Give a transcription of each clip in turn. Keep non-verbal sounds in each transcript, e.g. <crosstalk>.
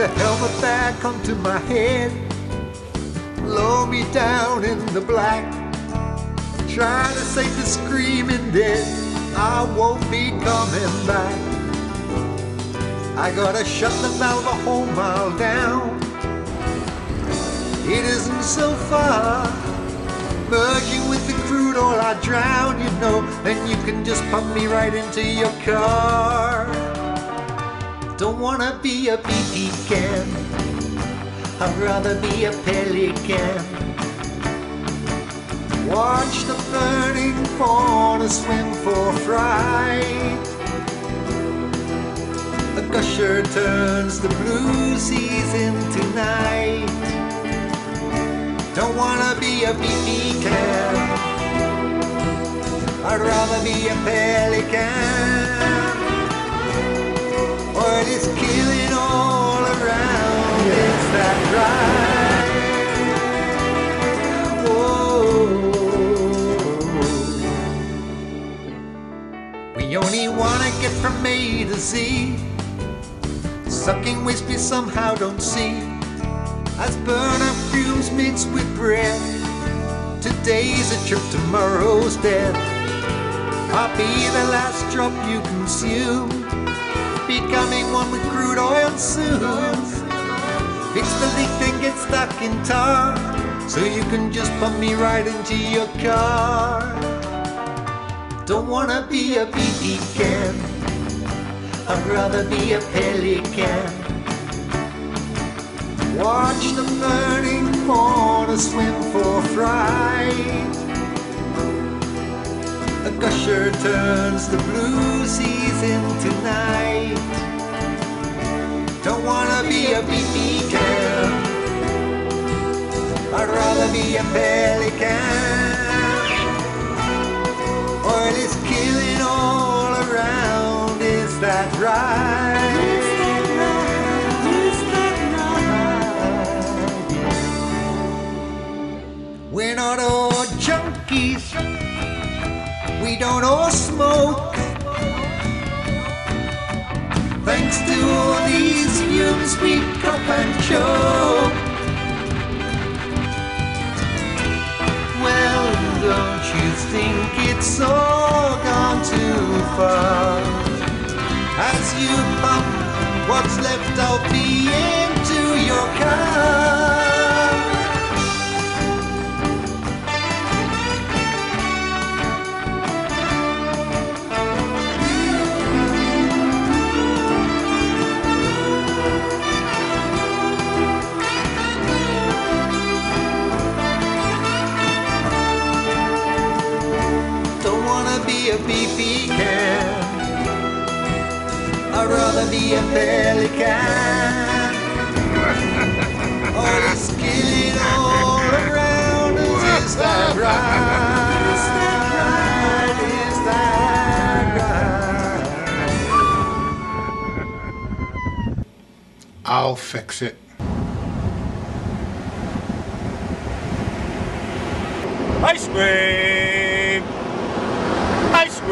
a helmet back onto my head. Lower me down in the black. Try to save the screaming dead. I won't be coming back. I gotta shut the valve a whole mile down. It isn't so far. Merging with the crude oil, I drown, you know. Then you can just pump me right into your car. Don't wanna be a BP can. I'd rather be a pelican. Watch the burning fauna swim for fright. A gusher turns the blue seas into night. Don't wanna be a BP can. I'd rather be a pelican. Or it is killing all around. Is that right? Whoa. We only wanna get from A to Z. Sucking we somehow don't see. As burner fumes mix with breath. Today's a trip, tomorrow's death. I'll be the last drop you consume. Becoming one with crude oil soon. Fix the leak, then get stuck in tar. So you can just pump me right into your car. Don't wanna be a BP can. I'd rather be a pelican. Watch the burning fauna swim for fright. A gusher turns the blue seas into night. Don't wanna be a BP can. I'd rather be a pelican. Oil is killing all around. Is that right? We don't all smoke. Thanks to all these fumes we cup and choke. Well, don't you think it's all gone too far? As you pump what's left of me into wanna be a BP can. I'd rather be a pelican. All this <laughs> killing all around us. Is that right? Is that right? Is that right? I'll fix it. Ice cream!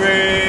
Ice